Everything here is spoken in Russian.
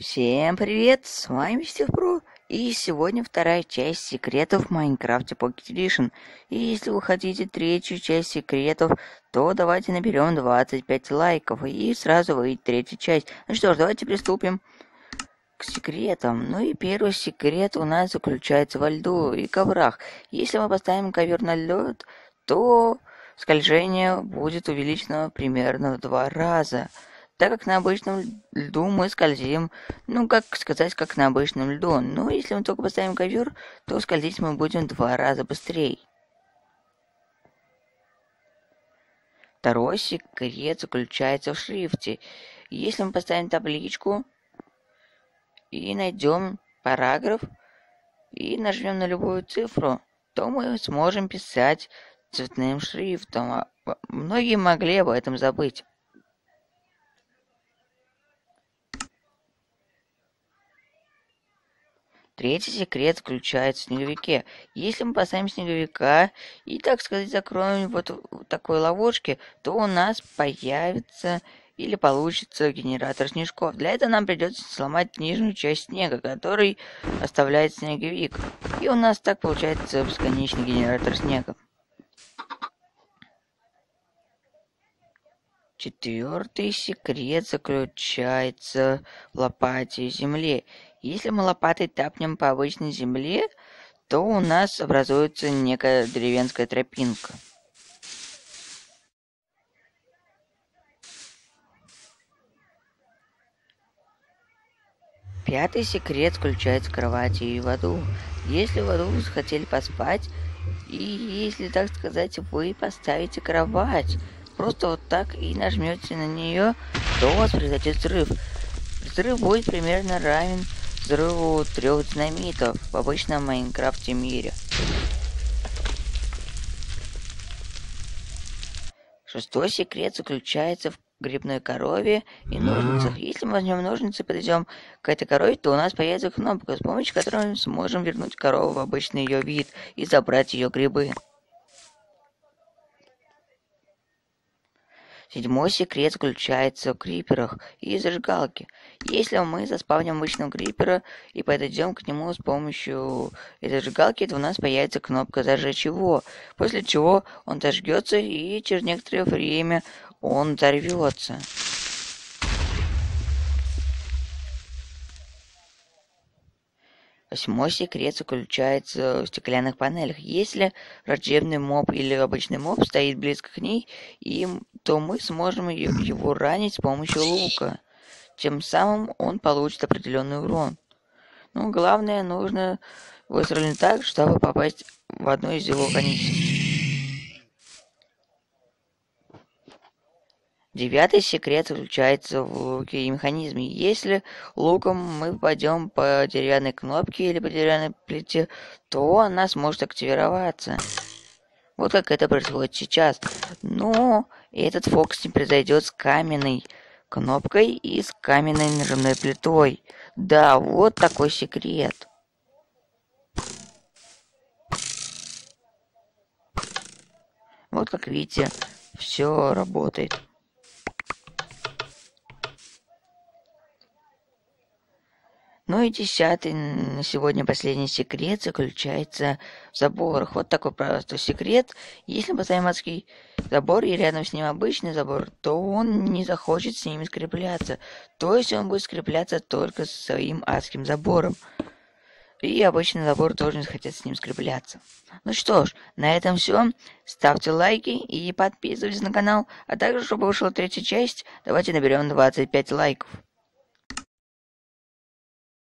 Всем привет, с вами Стив Про, и сегодня вторая часть секретов в Майнкрафте Pocket Edition. И если вы хотите третью часть секретов, то давайте наберем 25 лайков, и сразу выйдет третья часть. Ну что ж, давайте приступим к секретам. Ну и первый секрет у нас заключается во льду и коврах. Если мы поставим ковер на лед, то скольжение будет увеличено примерно в два раза так как на обычном льду мы скользим, ну, как сказать, как на обычном льду. Но если мы только поставим ковер, то скользить мы будем два раза быстрее. Второй секрет заключается в шрифте. Если мы поставим табличку и найдем параграф и нажмем на любую цифру, то мы сможем писать цветным шрифтом. А, многие могли об этом забыть. Третий секрет заключается в снеговике. Если мы поставим снеговика и, так сказать, закроем вот такой ловушки, то у нас появится или получится генератор снежков. Для этого нам придется сломать нижнюю часть снега, который оставляет снеговик. И у нас так получается бесконечный генератор снега. Четвертый секрет заключается в лопате земли. Если мы лопатой тапнем по обычной земле, то у нас образуется некая деревенская тропинка. Пятый секрет заключается в кровати и в аду. Если в аду вы захотели поспать, и если, так сказать, вы поставите кровать, просто вот так и нажмете на нее, то у вас произойдет взрыв. Взрыв будет примерно равен взрыву трех динамитов в обычном Майнкрафте мире. Шестой секрет заключается в грибной корове и ножницах. Если мы возьмем ножницы и подойдем к этой корове, то у нас появится кнопка, с помощью которой мы сможем вернуть корову в обычный ее вид и забрать ее грибы. Седьмой секрет заключается в криперах и зажигалке. Если мы заспавним обычного крипера и подойдем к нему с помощью этой зажигалки, то у нас появится кнопка «Зажечь его», после чего он зажгется и через некоторое время он взорвется. Восьмой секрет заключается в стеклянных панелях. Если враждебный моб или обычный моб стоит близко к ней, им, то мы сможем его ранить с помощью лука. Тем самым он получит определенный урон. Ну, главное, нужно выстрелить так, чтобы попасть в одну из его конечностей. Девятый секрет заключается в луке и механизме. Если луком мы попадем по деревянной кнопке или по деревянной плите, то она сможет активироваться. Вот как это происходит сейчас. Но этот фокус не произойдет с каменной кнопкой и с каменной нажимной плитой. Да, вот такой секрет. Вот как видите, все работает. Ну и десятый на сегодня последний секрет заключается в заборах. Вот такой простой секрет. Если поставим адский забор и рядом с ним обычный забор, то он не захочет с ними скрепляться. То есть он будет скрепляться только с своим адским забором. И обычный забор тоже не захотят с ним скрепляться. Ну что ж, на этом все. Ставьте лайки и подписывайтесь на канал. А также, чтобы вышла третья часть, давайте наберем 25 лайков.